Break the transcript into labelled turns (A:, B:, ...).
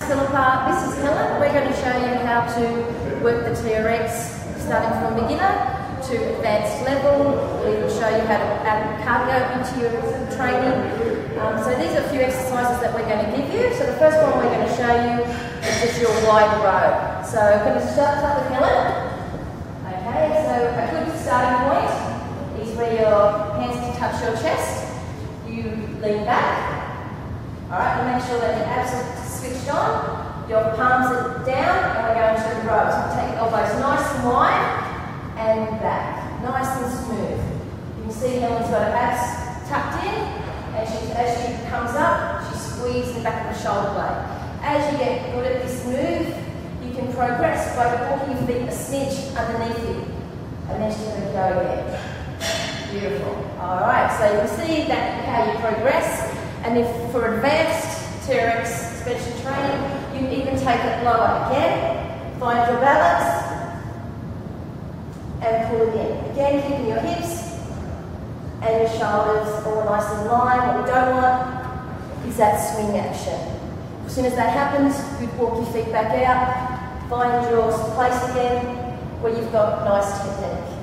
A: This is Helen. We're going to show you how to work the TRX starting from beginner to advanced level. We will show you how to add cardio into your training. Um, so these are a few exercises that we're going to give you. So the first one we're going to show you is just your wide row. So going to start, start with Helen. Okay, so a good starting point is where your hands can touch your chest. You lean back. Alright, and make sure that your abs switched on. Your palms are down and we're going to row. So take elbows nice and wide and back. Nice and smooth. You can see Helen's got her abs tucked in and she, as she comes up, she squeezes the back of the shoulder blade. As you get good at this move, you can progress by walking your feet a smidge underneath you. And then she's going to go again. Beautiful. Alright, so you can see that how you progress. And if for advanced TRX suspension training, you can even take it lower. Again, find your balance and pull again. Again, keeping your hips and your shoulders all nice and line. What we don't want is that swing action. As soon as that happens, you'd walk your feet back out, find your place again where you've got nice technique.